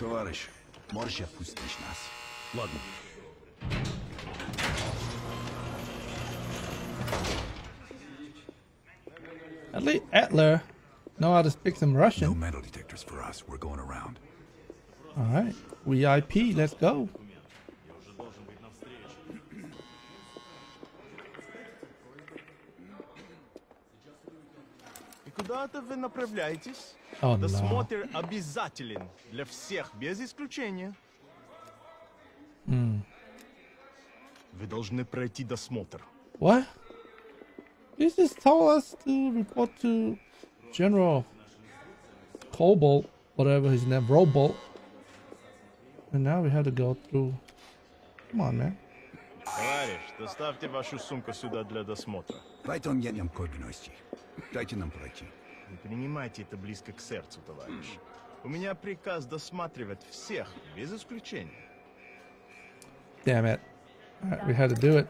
Товарищ, możesz opuścić nas. Ладно. At least Adler know how to speak some Russian. No metal detectors for us. We're going around. All right. We IP. Let's go. Куда-то вы направляетесь? Oh no. Досмотр обязателен для всех, без исключения. Вы должны пройти досмотр. What? You just told us to report to General Cobalt, whatever his name, Robolt. And now we have to go through. Come on, man. Товарищ, доставьте вашу сумку сюда для досмотра. Едем к обвинности. Дайте нам пройти. Не принимайте это близко к сердцу, товарищ. У меня приказ досматривать всех, без исключения. Damn it. Alright, we had to do it.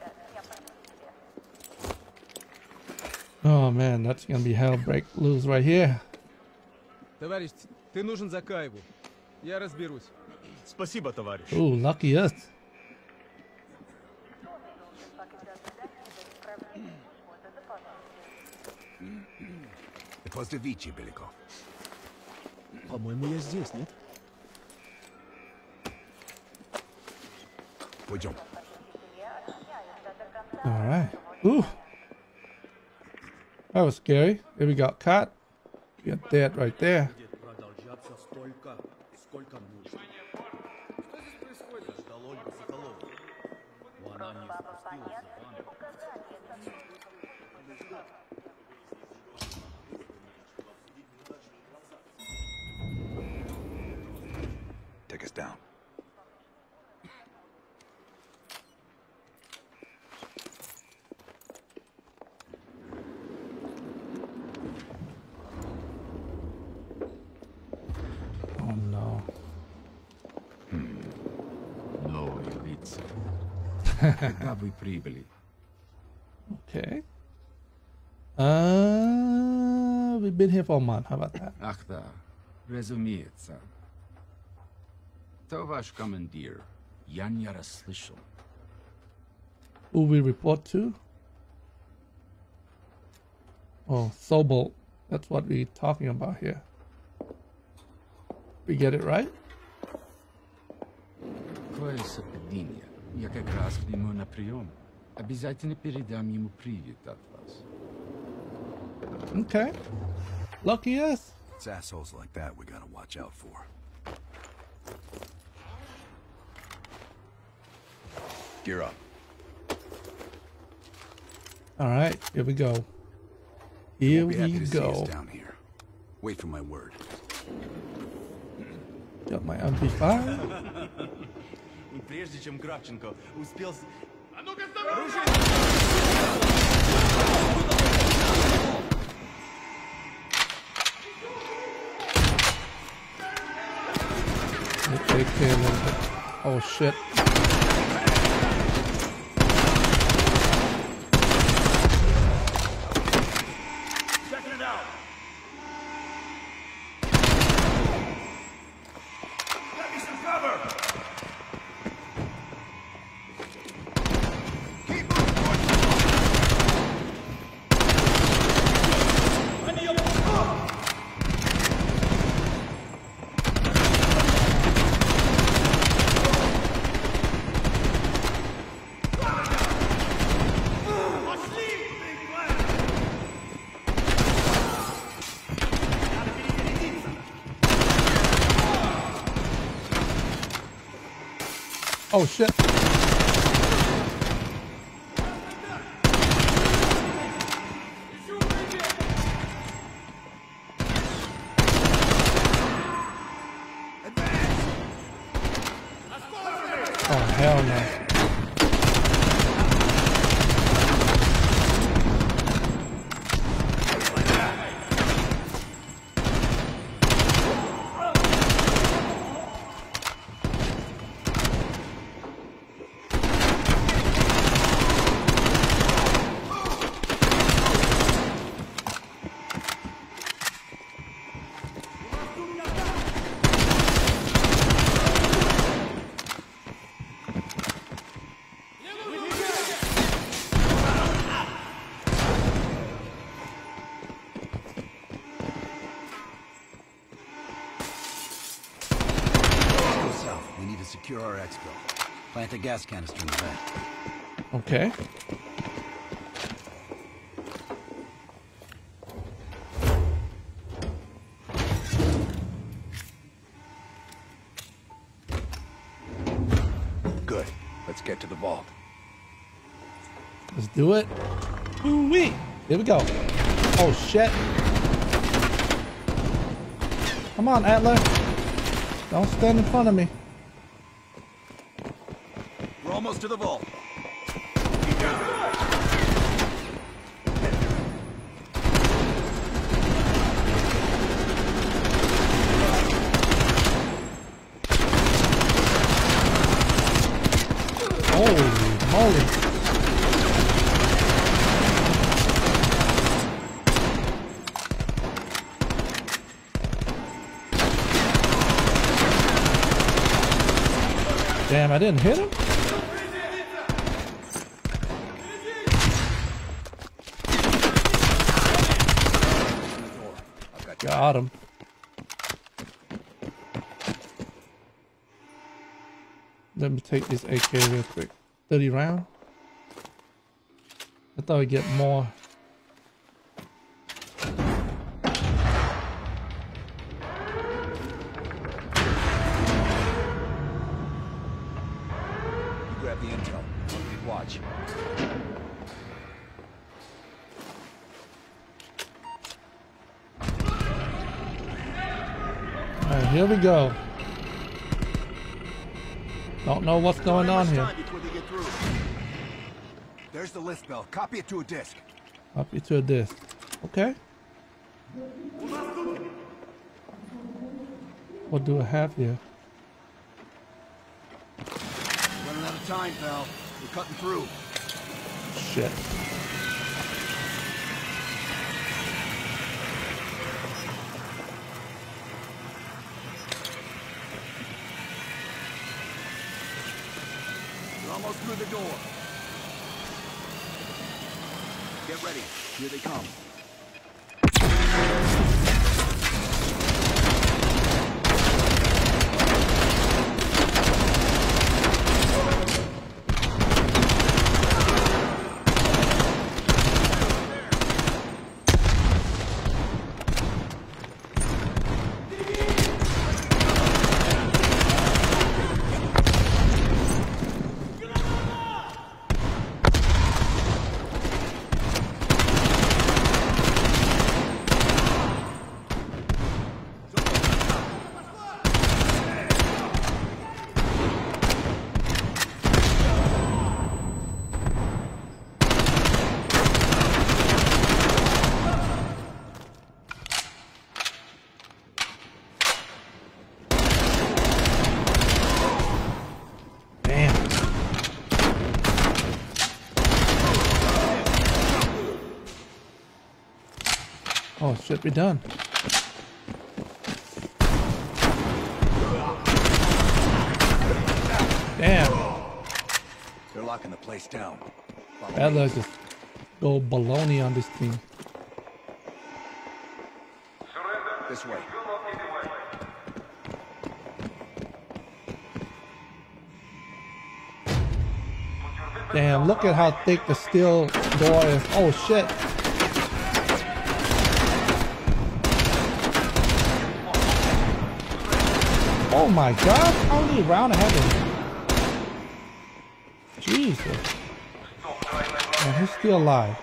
Oh man, that's gonna be hell break loose right here. Товарищ, ты нужен Закаеву. Я разберусь. Спасибо, товарищ. Ooh, lucky us. После Вичи, Беляков. По-моему, я здесь, нет? Пойдем. Alright. Ooh. That was scary. There we got caught. We got that right there. down. Oh no. Новые лица. Когда вы прибыли? Okay. Uh, we've been here for a month. How about that? Ах да, разумеется. Кто ваш командир? Я не расслышал. Who we report to? Oh, Sobol. That's what we're talking about here. We get it right? Какое совпадение. Я как раз к нему на прием. Обязательно передам ему привет от вас. Okay. Lucky us. It's assholes like that we gotta watch out for. Gear up. All right, here we go. Here We'll be happy we to see us go. down here. Wait for my word. Got my amplifier. И прежде чем Кравченко успел... с- Take care a little bit. Oh shit. Oh shit. Secure our expo. Plant a gas canister in the vent. Okay. Good. Let's get to the vault. Let's do it. Ooh wee. Here we go. Oh shit. Come on, Atlas. Don't stand in front of me. Almost to the vault. Damn, I didn't hit him? Got him. Let me take this AK real quick. 30 round. I thought I'd get more. Here we go. Don't know what's going on here. Before they get through. There's the list bell. Copy it to a disk. Copy it to a disc. Okay. What do I have here? Running out of time, pal. We're cutting through. Shit. Door. Get ready. Here they come. Shit, be done. Damn. They're locking the place down. Follow That looks just go baloney on this thing. This way. Damn, look at how thick the steel door is. Oh shit. Oh my god, how many round had in? Jesus. And he's still alive.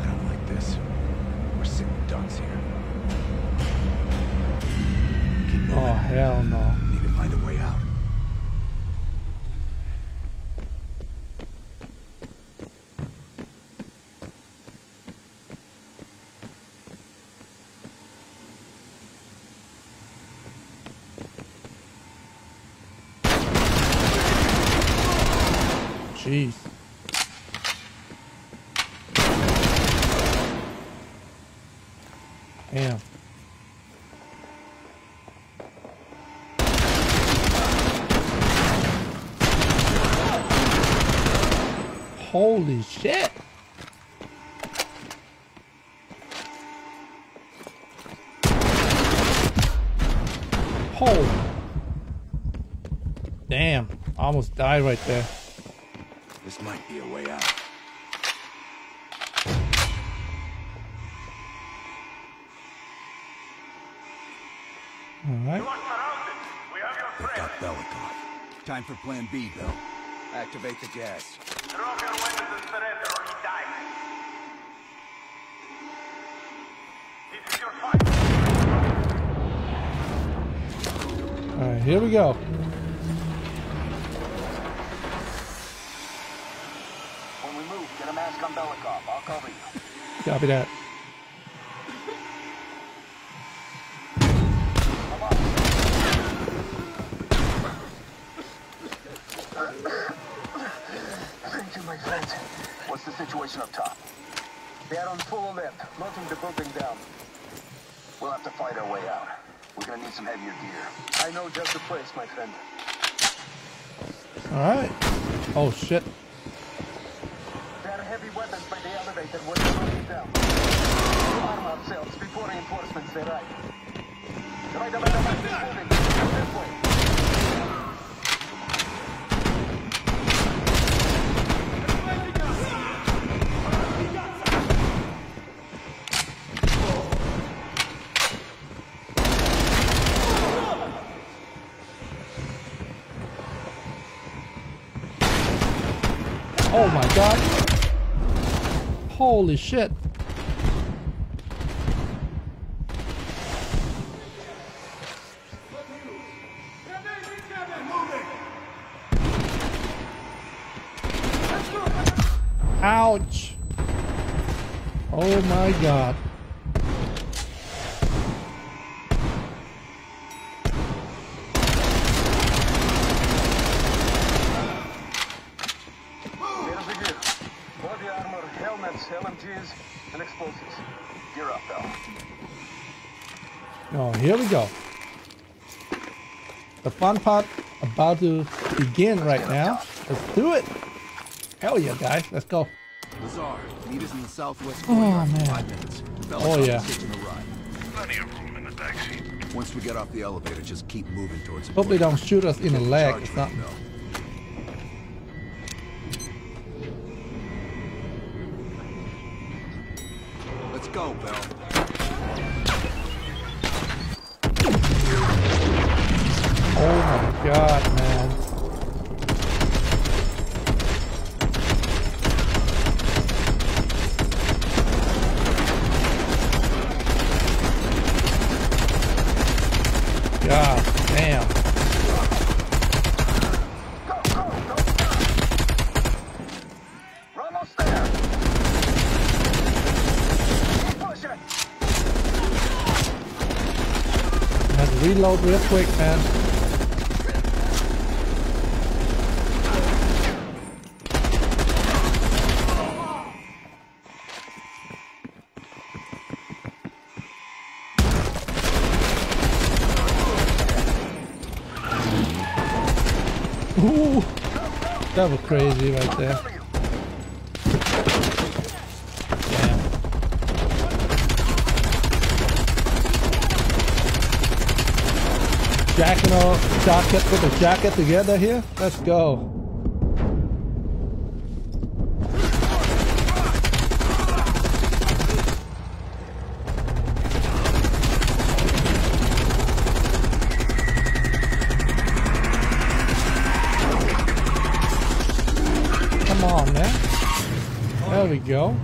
I don't like this. We're sitting ducks here. Oh hell no. Damn. Holy shit! Holy. Damn, almost died right there. This might be a way out. Alright. They've got Belikov. Time for plan B, Bill. Activate the gas. Drop your weapons and surrender or you die. This is your fight. Alright, here we go. When we move, get a mask on Belikov. I'll cover you. Copy that. Thank you, my friend. Situation up top? They are on full alert, locking the building down. We'll have to fight our way out. We're gonna need some heavier gear. I know just the place, my friend. Alright. Oh shit. There are heavy weapons by the elevator they're locking down. Arm ourselves before reinforcements arrive. Right about the left is. This way. Oh my god. Holy shit. Ouch. Oh my god. Here we go. The fun part about to begin right now. Let's do it. Hell yeah, guys. Let's go. Lazar, meet us in the southwest Oh, man. five minutes. Oh, yeah. Hitching. Plenty of room in the backseat. Once we get off the elevator, just keep moving towards the Hope they don't shoot us in the leg charge or something. ready, Let's go, Bell. Oh my god, man. God damn. We're almost there. Keep pushing. I had to reload real quick, man. Ooh, that was crazy right there. Damn. Jacking our jacket put the jacket together here. Let's go. Come on, man. There we go.